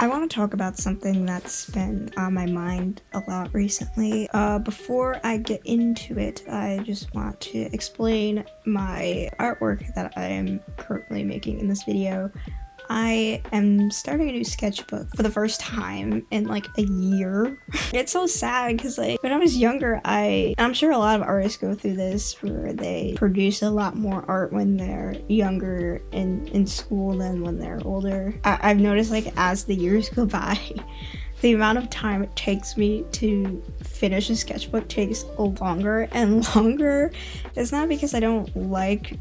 I want to talk about something that's been on my mind a lot recently. Uh, before I get into it, I just want to explain my artwork that I am currently making in this video. I am starting a new sketchbook for the first time in like a year. it's so sad because like when I was younger, I I'm sure a lot of artists go through this where they produce a lot more art when they're younger in in school than when they're older. I, I've noticed like as the years go by. the amount of time it takes me to finish a sketchbook takes longer and longer. It's not because I don't like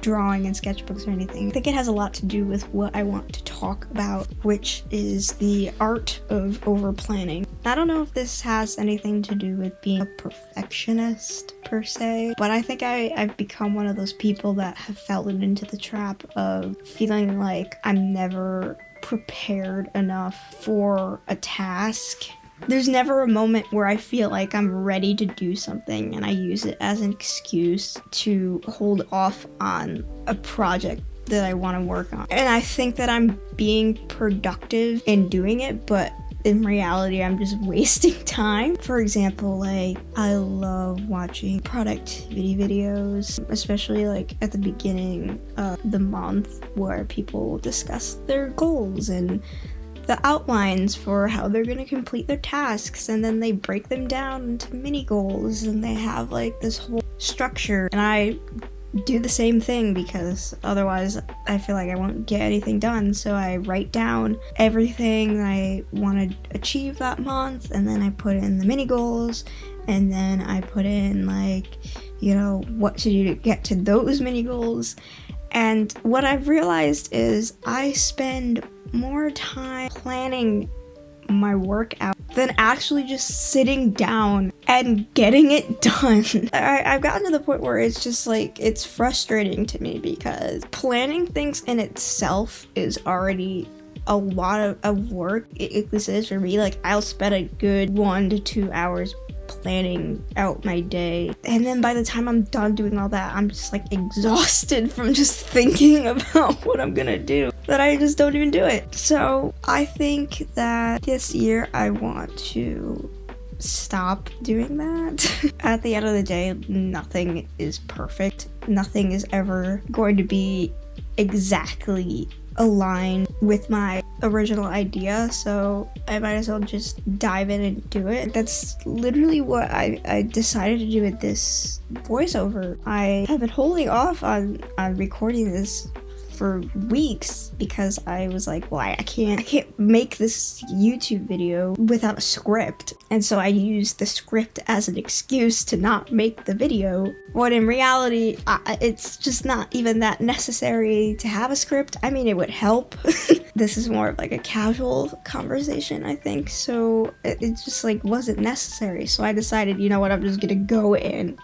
drawing and sketchbooks or anything. I think it has a lot to do with what I want to talk about, which is the art of over planning. I don't know if this has anything to do with being a perfectionist per se, but I think I, I've become one of those people that have fallen into the trap of feeling like I'm never prepared enough for a task there's never a moment where I feel like I'm ready to do something and I use it as an excuse to hold off on a project that I want to work on. And I think that I'm being productive in doing it, but in reality, I'm just wasting time. For example, like I love watching productivity videos, especially like at the beginning of the month where people discuss their goals and the outlines for how they're going to complete their tasks and then they break them down into mini goals and they have like this whole structure and I do the same thing because otherwise I feel like I won't get anything done. So I write down everything I want to achieve that month and then I put in the mini goals and then I put in like, you know, what to do to get to those mini goals. And what I've realized is I spend more time planning my workout than actually just sitting down and getting it done. I, have gotten to the point where it's just like, it's frustrating to me because planning things in itself is already a lot of, of work. It, is for me. Like, I'll spend a good one to two hours planning out my day. And then by the time I'm done doing all that, I'm just like exhausted from just thinking about what I'm gonna do that I just don't even do it. So I think that this year I want to stop doing that. At the end of the day, nothing is perfect. Nothing is ever going to be exactly aligned with my original idea, so I might as well just dive in and do it. That's literally what I, I decided to do with this voiceover. I have been holding off on, on recording this for weeks because I was like, well, I, I can't, I can't make this YouTube video without a script. And so I used the script as an excuse to not make the video. When in reality, I, it's just not even that necessary to have a script. I mean, it would help. this is more of like a casual conversation, I think. So it, it just like wasn't necessary. So I decided, you know what, I'm just gonna go in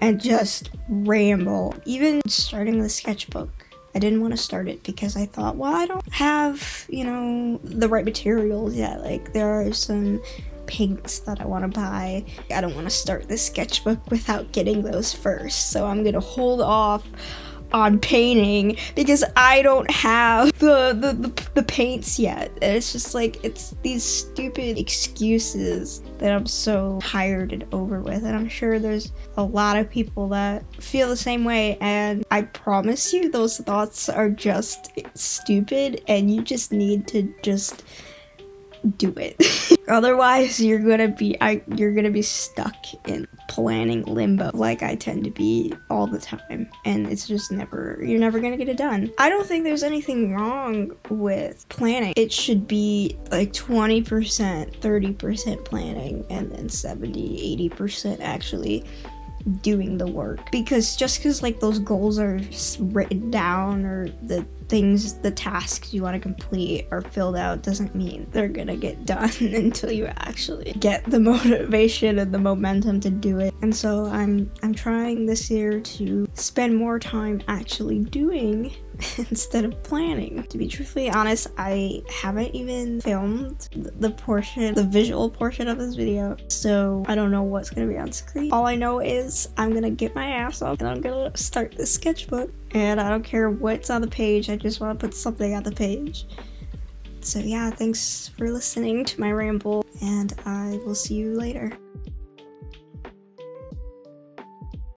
and just ramble. Even starting the sketchbook I didn't want to start it because I thought, well, I don't have, you know, the right materials yet. Like, there are some paints that I want to buy. I don't want to start this sketchbook without getting those first. So I'm going to hold off on painting because I don't have the, the, the, the, paints yet. And it's just like, it's these stupid excuses that I'm so tired and over with. And I'm sure there's a lot of people that feel the same way. And I promise you, those thoughts are just stupid and you just need to just do it. Otherwise, you're gonna be I, you're gonna be stuck in planning limbo like I tend to be all the time, and it's just never you're never gonna get it done. I don't think there's anything wrong with planning. It should be like 20%, 30% planning, and then 70, 80% actually doing the work because just because like those goals are written down or the things the tasks you want to complete are filled out doesn't mean they're gonna get done until you actually get the motivation and the momentum to do it and so i'm i'm trying this year to spend more time actually doing instead of planning. To be truthfully honest, I haven't even filmed the portion, the visual portion of this video, so I don't know what's gonna be on screen. All I know is I'm gonna get my ass up and I'm gonna start this sketchbook, and I don't care what's on the page, I just want to put something on the page. So yeah, thanks for listening to my ramble, and I will see you later.